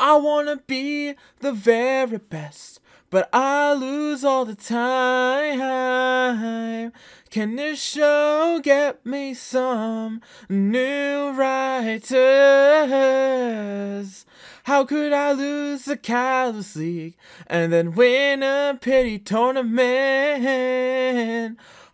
I wanna be the very best, but I lose all the time. Can this show get me some new writers? How could I lose the Kalos League and then win a pity tournament?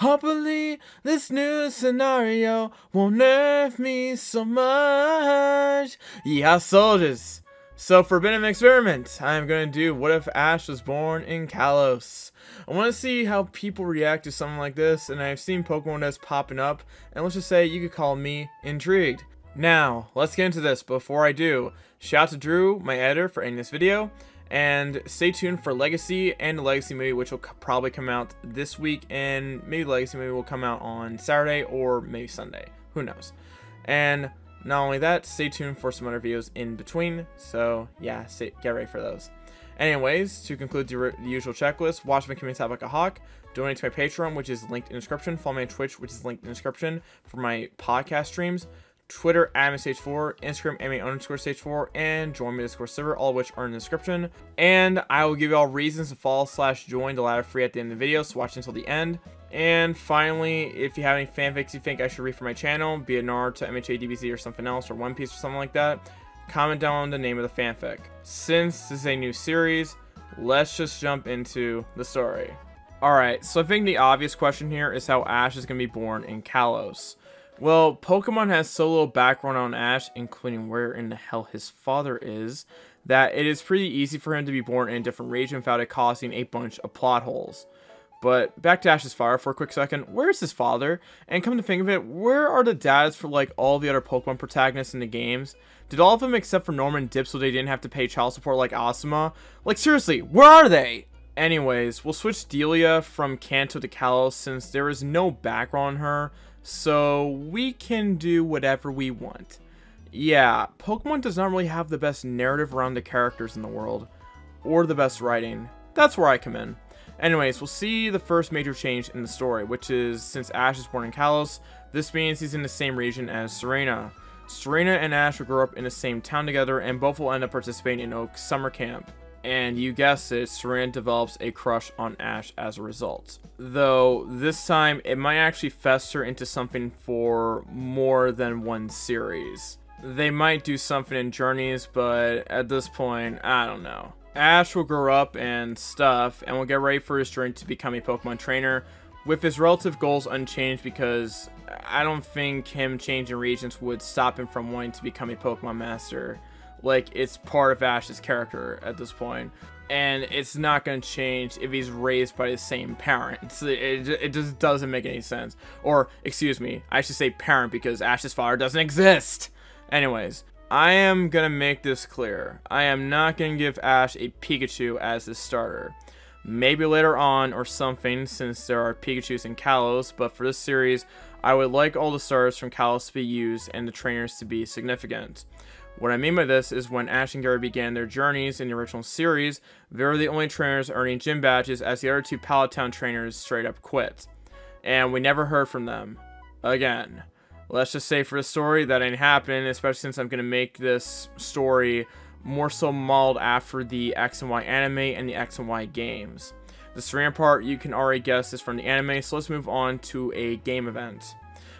Hopefully, this new scenario won't nerve me so much. Yeah, soldiers. So for a bit of an experiment, I'm going to do what if Ash was born in Kalos. I want to see how people react to something like this, and I've seen Pokemon Nest popping up, and let's just say you could call me intrigued. Now, let's get into this. Before I do, shout out to Drew, my editor, for editing this video. And stay tuned for Legacy and the Legacy movie, which will probably come out this week. And maybe Legacy movie will come out on Saturday or maybe Sunday. Who knows? And not only that, stay tuned for some other videos in between. So yeah, stay, get ready for those. Anyways, to conclude the, the usual checklist, watch my community like a hawk, donate to my Patreon, which is linked in the description, follow me on Twitch, which is linked in the description for my podcast streams, Twitter at Sage 4 Instagram MA underscore Sage 4 and join my Discord server, all of which are in the description. And I will give you all reasons to follow slash join the ladder free at the end of the video, so watch until the end. And finally, if you have any fanfics you think I should read for my channel, be it Naruto, MHA, DBZ, or something else, or One Piece or something like that, comment down the name of the fanfic. Since this is a new series, let's just jump into the story. Alright, so I think the obvious question here is how Ash is going to be born in Kalos. Well, Pokemon has so little background on Ash, including where in the hell his father is, that it is pretty easy for him to be born in a different region without it causing a bunch of plot holes. But back to Ash's father for a quick second. Where's his father? And come to think of it, where are the dads for like all the other Pokemon protagonists in the games? Did all of them except for Norman dip so they didn't have to pay child support like Asuma? Like seriously, where are they? Anyways, we'll switch Delia from Kanto to Kalos since there is no background on her, so we can do whatever we want. Yeah, Pokemon does not really have the best narrative around the characters in the world, or the best writing. That's where I come in. Anyways, we'll see the first major change in the story, which is since Ash is born in Kalos, this means he's in the same region as Serena. Serena and Ash will grow up in the same town together, and both will end up participating in Oak's summer camp and you guessed it, Serena develops a crush on Ash as a result. Though this time it might actually fester into something for more than one series. They might do something in Journeys, but at this point, I don't know. Ash will grow up and stuff, and will get ready for his journey to become a Pokemon trainer, with his relative goals unchanged because I don't think him changing regions would stop him from wanting to become a Pokemon Master. Like, it's part of Ash's character at this. And it's not going to change if he's raised by the same parents. It, it just doesn't make any sense. Or, excuse me, I should say parent because Ash's father doesn't exist. Anyways, I am going to make this clear. I am not going to give Ash a Pikachu as his starter. Maybe later on or something since there are Pikachus in Kalos, but for this series, I would like all the starters from Kalos to be used and the trainers to be significant. What I mean by this is when Ash and Gary began their journeys in the original series, they were the only trainers earning gym badges as the other two Pallet Town trainers straight up quit. And we never heard from them. Again. Let's just say for the story, that ain't happening, especially since I'm going to make this story more so modeled after the X and Y anime and the X and Y games. The Serena part, you can already guess, is from the anime, so let's move on to a game event.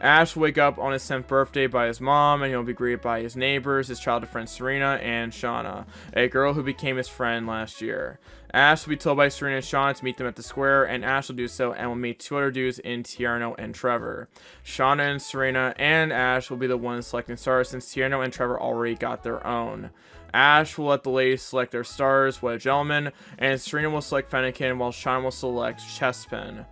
Ash will wake up on his 10th birthday by his mom, and he'll be greeted by his neighbors, his childhood friends Serena and Shauna, a girl who became his friend last year. Ash will be told by Serena and Shauna to meet them at the square, and Ash will do so and will meet two other dudes in Tierno and Trevor. Shauna and Serena and Ash will be the ones selecting stars since Tierno and Trevor already got their own. Ash will let the ladies select their stars, what a gentleman, and Serena will select Fennekin while Shauna will select Chespin.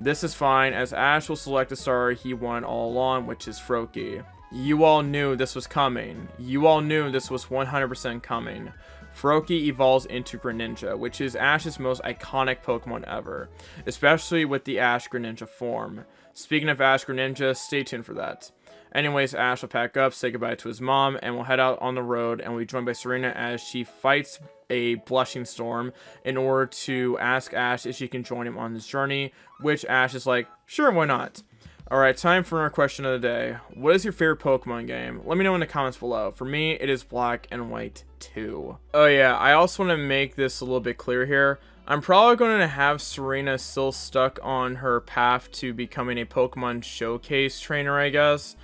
This is fine, as Ash will select the star he won all along, which is Froakie. You all knew this was coming. You all knew this was 100% coming. Froakie evolves into Greninja, which is Ash's most iconic Pokemon ever, especially with the Ash Greninja form. Speaking of Ash Greninja, stay tuned for that. Anyways, Ash will pack up, say goodbye to his mom, and we'll head out on the road and we'll be joined by Serena as she fights a blushing storm in order to ask Ash if she can join him on this journey, which Ash is like, sure, why not? Alright, time for our question of the day. What is your favorite Pokemon game? Let me know in the comments below. For me, it is Black and White 2. Oh yeah, I also want to make this a little bit clear here. I'm probably going to have Serena still stuck on her path to becoming a Pokemon Showcase trainer, I guess.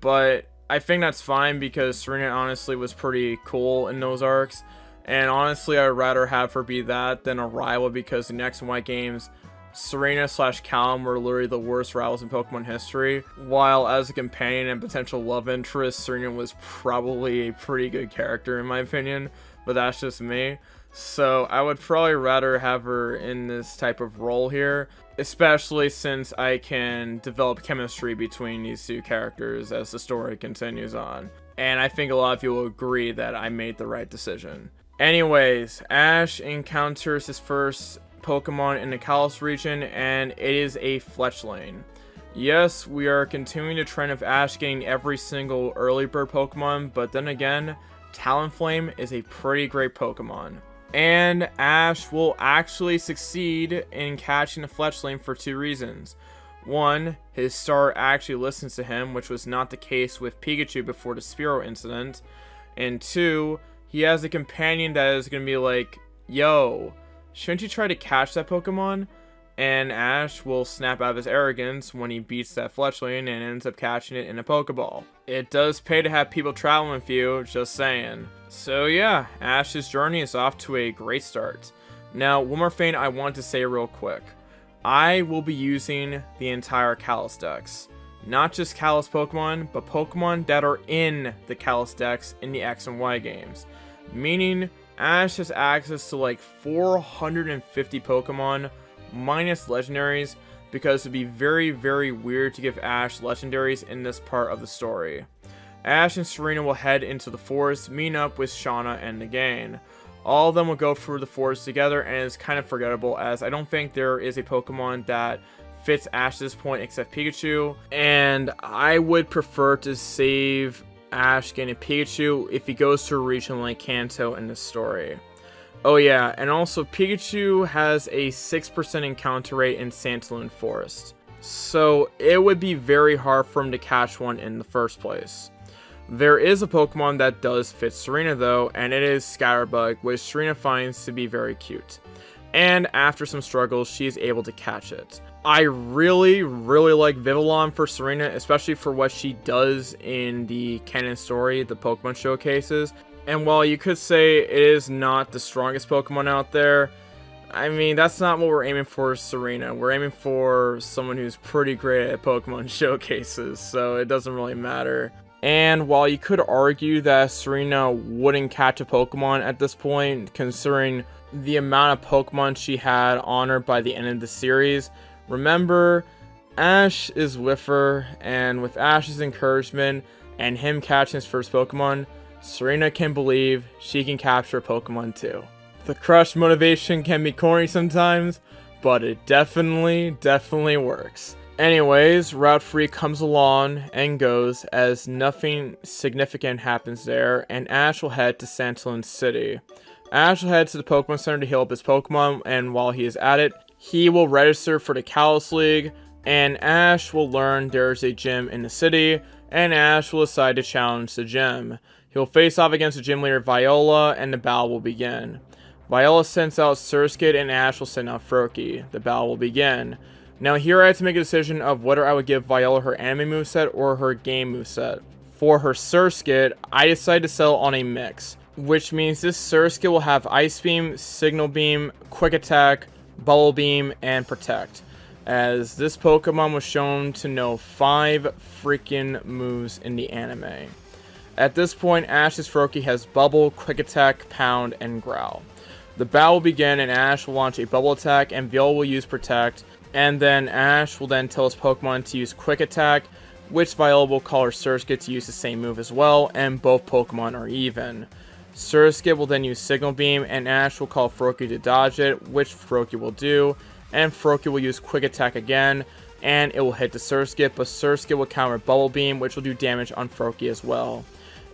But I think that's fine because Serena honestly was pretty cool in those arcs. And honestly, I'd rather have her be that than a rival because the and Y games Serena slash Calem were literally the worst rivals in Pokemon history, while as a companion and potential love interest, Serena was probably a pretty good character in my opinion, but that's just me. So I would probably rather have her in this type of role here, especially since I can develop chemistry between these two characters as the story continues on. And I think a lot of you will agree that I made the right decision. Anyways, Ash encounters his first Pokemon in the Kalos region, and it is a Fletchling. Yes, we are continuing the trend of Ash getting every single early bird Pokemon, but then again, Talonflame is a pretty great Pokemon. And Ash will actually succeed in catching the Fletchling for two reasons. One, his star actually listens to him, which was not the case with Pikachu before the Spearow incident. And two, he has a companion that is going to be like, yo, Shouldn't you try to catch that Pokemon? And Ash will snap out of his arrogance when he beats that Fletchling and ends up catching it in a Pokeball. It does pay to have people traveling with you, just saying. So yeah, Ash's journey is off to a great start. Now, one more thing I want to say real quick. I will be using the entire Kalos Dex. Not just Kalos Pokemon, but Pokemon that are in the Kalos Dex in the X and Y games. Meaning, Ash has access to like 450 Pokemon minus legendaries because it'd be very, very weird to give Ash legendaries in this part of the story. Ash and Serena will head into the forest, meet up with Shauna and Nagain. All of them will go through the forest together and it's kind of forgettable as I don't think there is a Pokemon that fits Ash at this point except Pikachu. And I would prefer to save Ash getting Pikachu if he goes to a region like Kanto in the story. Oh yeah, and also Pikachu has a 6% encounter rate in Santalune Forest. So it would be very hard for him to catch one in the first place. There is a Pokemon that does fit Serena though, and it is Scatterbug, which Serena finds to be very cute. And after some struggles, she is able to catch it. I really, really like Vivillon for Serena, especially for what she does in the canon story, the Pokemon showcases. And while you could say it is not the strongest Pokemon out there, I mean, that's not what we're aiming for Serena. We're aiming for someone who's pretty great at Pokemon showcases, so it doesn't really matter. And while you could argue that Serena wouldn't catch a Pokemon at this point, considering the amount of Pokemon she had on her by the end of the series, Remember, Ash is her, and with Ash's encouragement and him catching his first Pokemon, Serena can believe she can capture Pokemon too. The crush motivation can be corny sometimes, but it definitely, definitely works. Anyways, Route 3 comes along and goes as nothing significant happens there, and Ash will head to Santalune City. Ash will head to the Pokemon Center to heal up his Pokemon, and while he is at it, he will register for the Kalos League, and Ash will learn there's a gym in the city, and Ash will decide to challenge the gym. He'll face off against the gym leader Viola, and the battle will begin. Viola sends out Surskit, and Ash will send out Froakie. The battle will begin. Now here I had to make a decision of whether I would give Viola her anime moveset or her game moveset. For her Surskit, I decided to settle on a mix, which means this Surskit will have Ice Beam, Signal Beam, Quick Attack, Bubble Beam, and Protect. As this Pokemon was shown to know 5 freaking moves in the anime. At this point, Ash's Froakie has Bubble, Quick Attack, Pound, and Growl. The battle will begin and Ash will launch a Bubble Attack and Viola will use Protect. And then Ash will then tell his Pokemon to use Quick Attack, which Viola will call her Surskit to use the same move as well, and both Pokemon are even. Surskit will then use Signal Beam, and Ash will call Froakie to dodge it, which Froakie will do, and Froakie will use Quick Attack again, and it will hit the Surskit, but Surskit will counter Bubble Beam, which will do damage on Froakie as well.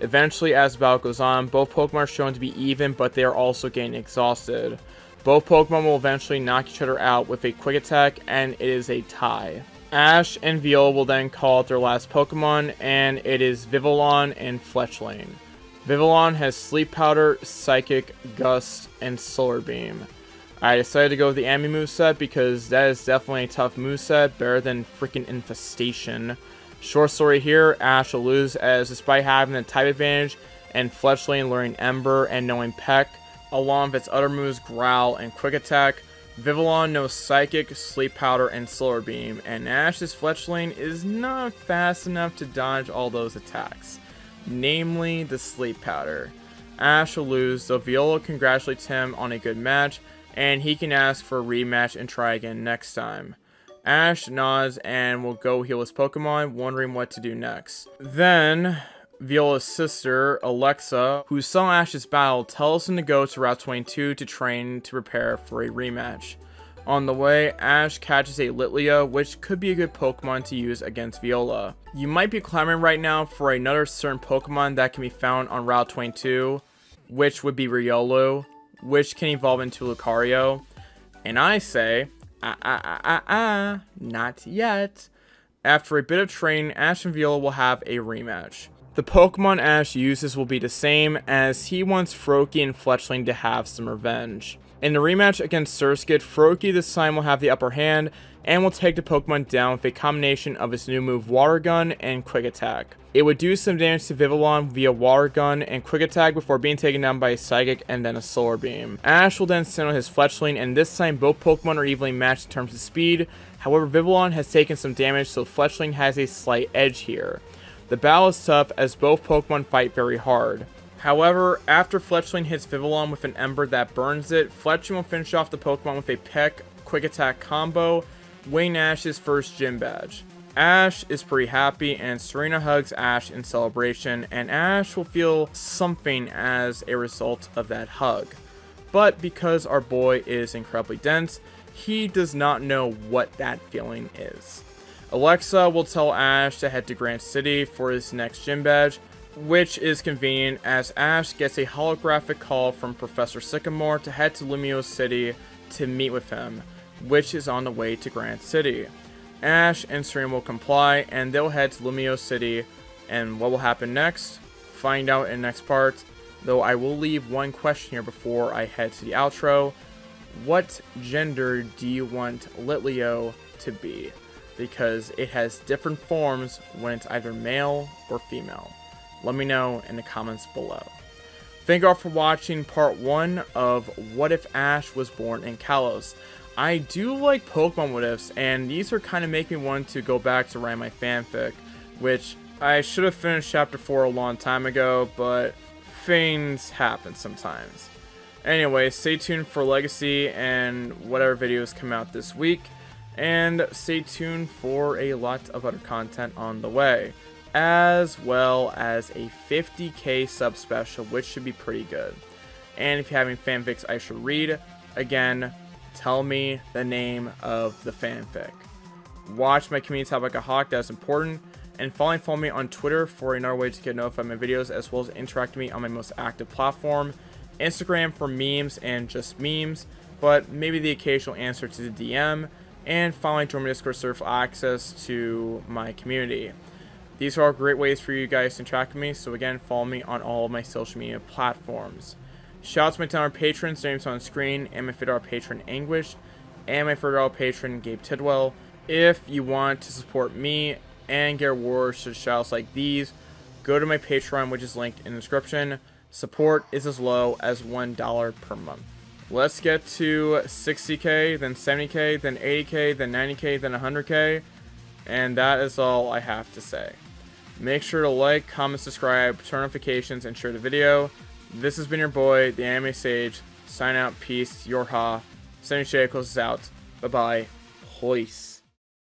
Eventually, as the battle goes on, both Pokemon are shown to be even, but they are also getting exhausted. Both Pokemon will eventually knock each other out with a Quick Attack, and it is a tie. Ash and Viola will then call out their last Pokemon, and it is Vivillon and Fletchling. Vivillon has Sleep Powder, Psychic, Gust, and Solar Beam. I decided to go with the anime moveset because that is definitely a tough moveset, better than freaking Infestation. Short story here, Ash will lose as despite having the type advantage and Fletchling learning Ember and knowing Peck, along with its other moves Growl and Quick Attack, Vivillon knows Psychic, Sleep Powder, and Solar Beam, and Ash's Fletchling is not fast enough to dodge all those attacks, namely the Sleep Powder. Ash will lose, though Viola congratulates him on a good match, and he can ask for a rematch and try again next time. Ash nods and will go heal his Pokemon, wondering what to do next. Then, Viola's sister, Alexa, who saw Ash's battle, tells him to go to Route 22 to train to prepare for a rematch. On the way, Ash catches a Litleo, which could be a good Pokemon to use against Viola. You might be clamoring right now for another certain Pokemon that can be found on Route 22, which would be Riolu, which can evolve into Lucario. And I say, ah ah ah ah ah, not yet. After a bit of training, Ash and Viola will have a rematch. The Pokemon Ash uses will be the same as he wants Froakie and Fletchling to have some revenge. In the rematch against Surskit, Froakie this time will have the upper hand and will take the Pokemon down with a combination of his new move Water Gun and Quick Attack. It would do some damage to Vivillon via Water Gun and Quick Attack before being taken down by a Psychic and then a Solar Beam. Ash will then send out his Fletchling and this time both Pokemon are evenly matched in terms of speed, however Vivillon has taken some damage so Fletchling has a slight edge here. The battle is tough as both Pokemon fight very hard. However, after Fletchling hits Vivillon with an Ember that burns it, Fletchling will finish off the Pokemon with a Peck Quick Attack combo, winning Ash's first gym badge. Ash is pretty happy and Serena hugs Ash in celebration and Ash will feel something as a result of that hug. But because our boy is incredibly dense, he does not know what that feeling is. Alexa will tell Ash to head to Grant City for his next gym badge, which is convenient as Ash gets a holographic call from Professor Sycamore to head to Lumiose City to meet with him, which is on the way to Grand City. Ash and Serena will comply, and they'll head to Lumiose City, and what will happen next? Find out in next part, though I will leave one question here before I head to the outro. What gender do you want Litleo to be? because it has different forms when it's either male or female. Let me know in the comments below. Thank you all for watching part 1 of What If Ash Was Born in Kalos. I do like Pokemon What Ifs, and these are kind of making me want to go back to write my fanfic, which I should have finished chapter 4 a long time ago, but things happen sometimes. Anyway, stay tuned for Legacy and whatever videos come out this week and stay tuned for a lot of other content on the way, as well as a 50k sub special, which should be pretty good. And if you're having fanfics I should read, again, tell me the name of the fanfic. Watch my community tab like a hawk, that's important. And finally, follow me on Twitter for another way to get notified of my videos, as well as interact with me on my most active platform. Instagram for memes and just memes, but maybe the occasional answer to the DM and finally join my Discord server for access to my community. These are all great ways for you guys to track me, so again, follow me on all of my social media platforms. Shout out to my $10 patrons, names on screen, and my $50 patron Anguish, and my $30 patron Gabe Tidwell. If you want to support me and get rewards to shoutouts like these, go to my Patreon, which is linked in the description. Support is as low as $1 per month. Let's get to 60k, then 70k, then 80k, then 90k, then 100k. And that is all I have to say. Make sure to like, comment, subscribe, turn notifications, and share the video. This has been your boy, the Anime Sage. Sign out, peace, your ha. Sunny Shakles is out. Bye bye. Peace.